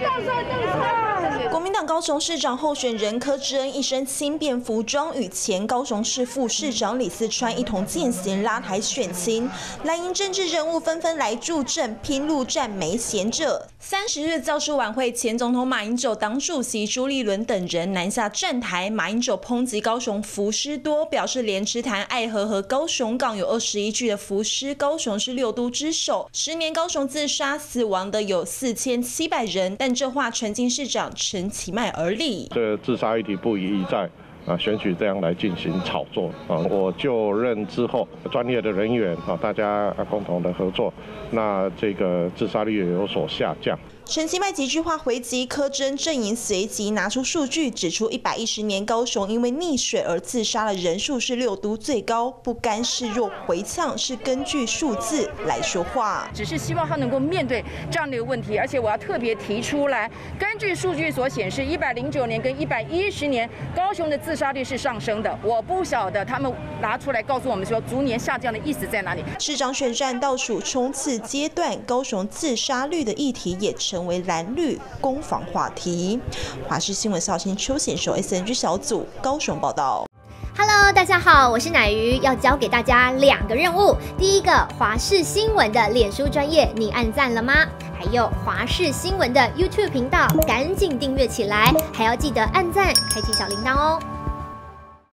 倒车倒车高雄市长候选人柯志恩一身轻便服装，与前高雄市副市长李四川一同践行拉台选情。蓝营政治人物纷纷来助阵，拼路战没闲着。三十日教师晚会，前总统马英九、党主席朱立伦等人南下站台。马英九抨击高雄浮尸多，表示连池潭、爱河和高雄港有二十一具的浮尸，高雄是六都之首。十年高雄自杀死亡的有四千七百人，但这话陈金市长陈其迈而立。这自杀议题不宜在啊选举这样来进行炒作啊！我就任之后，专业的人员啊，大家共同的合作，那这个自杀率也有所下降。陈其迈几句话回击柯真阵营，随即拿出数据，指出一百一十年高雄因为溺水而自杀的人数是六都最高，不甘示弱回呛，是根据数字来说话。只是希望他能够面对这样的一个问题，而且我要特别提出来，根据数据所显示，一百零九年跟一百一十年高雄的自杀率是上升的。我不晓得他们拿出来告诉我们说逐年下降的意思在哪里。市长选战倒数冲刺阶段，高雄自杀率的议题也成。成为蓝绿攻防话题。华视新闻小新邱显收 SNG 小组高雄报道。Hello，大家好，我是奶鱼，要教给大家两个任务。第一个，华视新闻的脸书专业，你按赞了吗？还有华视新闻的 YouTube 频道，赶紧订阅起来，还要记得按赞，开启小铃铛哦。